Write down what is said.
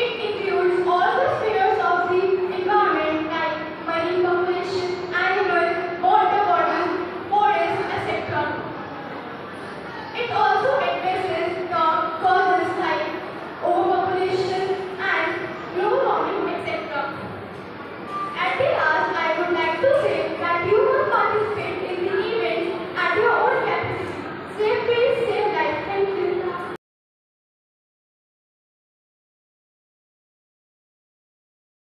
Hehehe